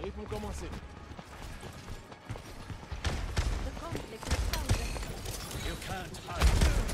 arrive pour commencer. You can't hide.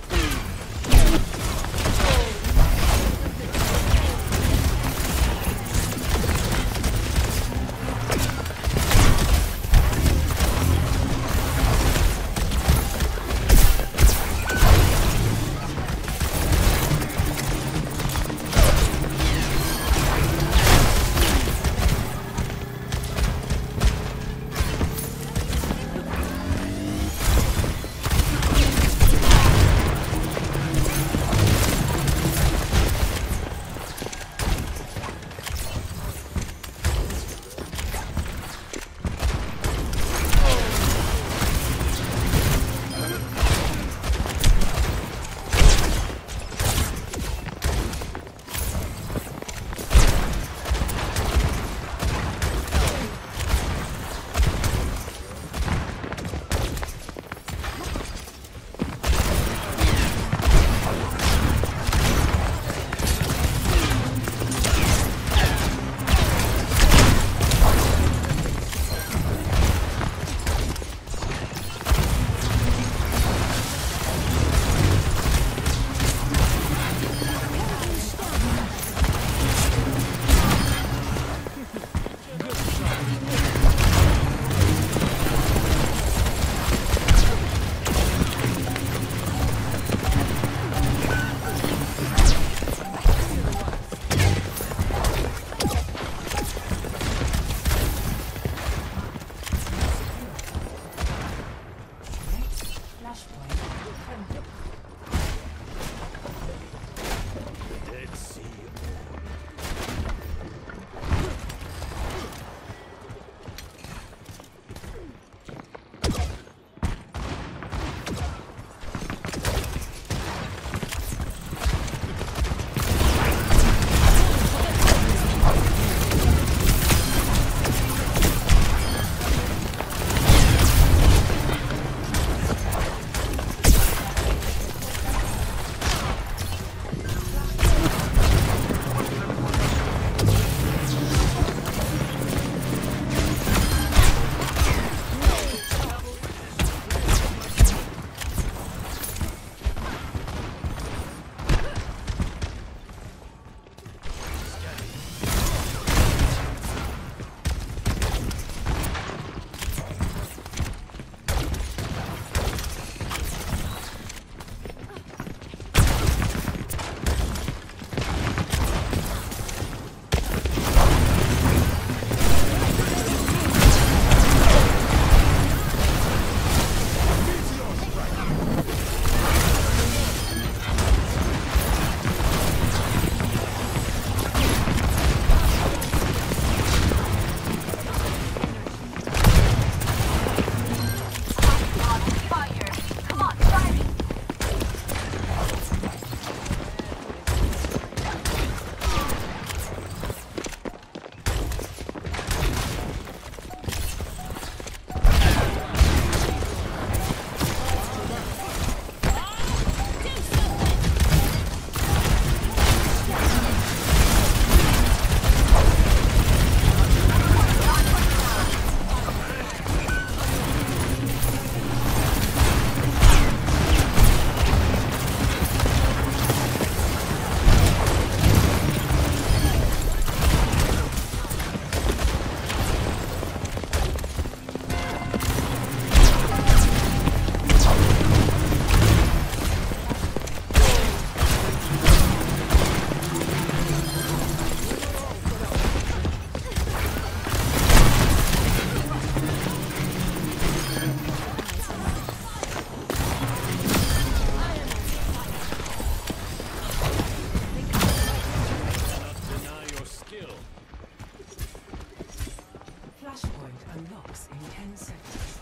unlocks in 10 seconds.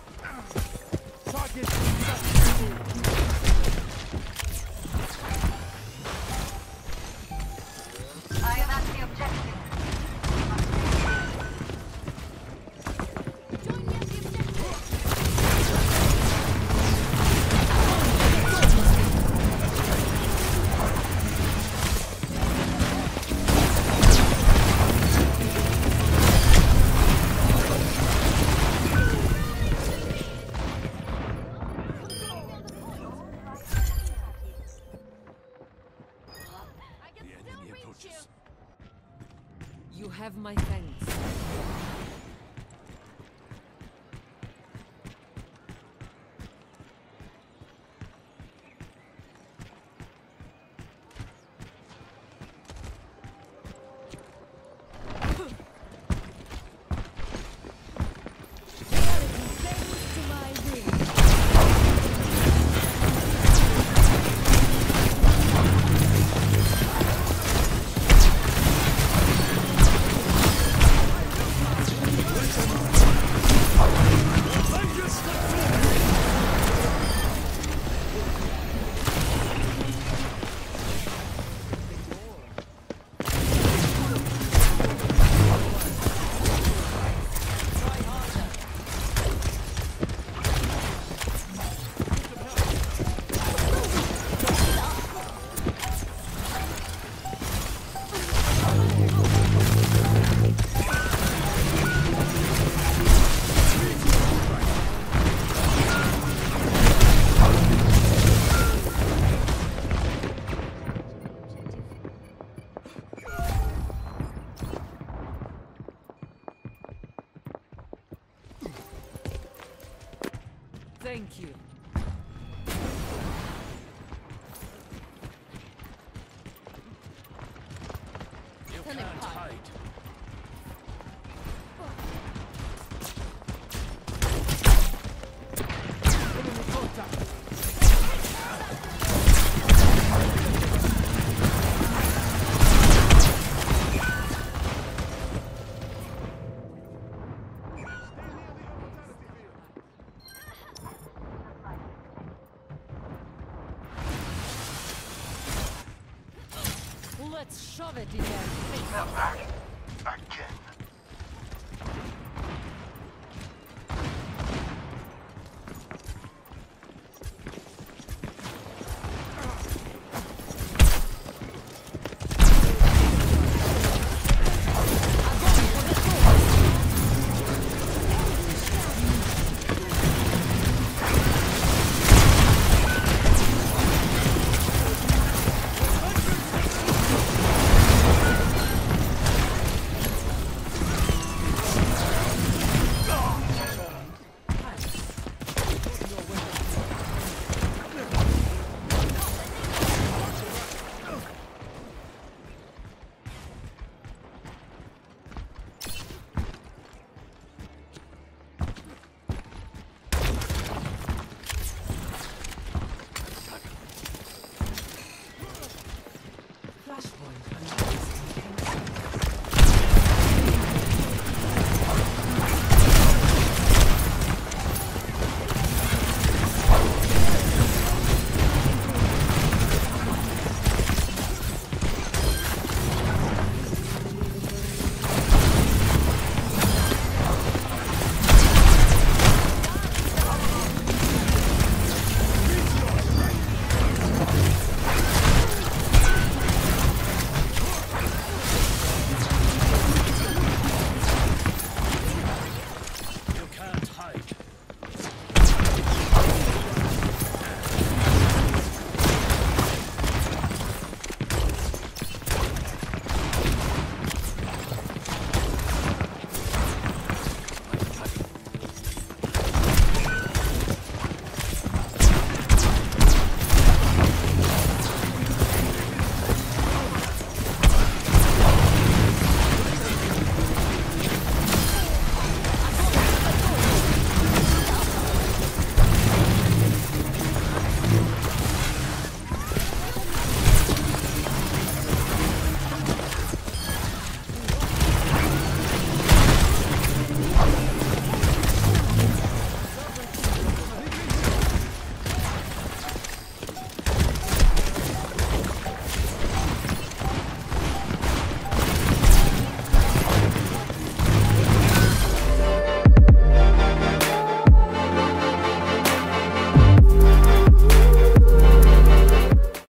Target. Have my thanks. Thank you. Let's shove it in their face.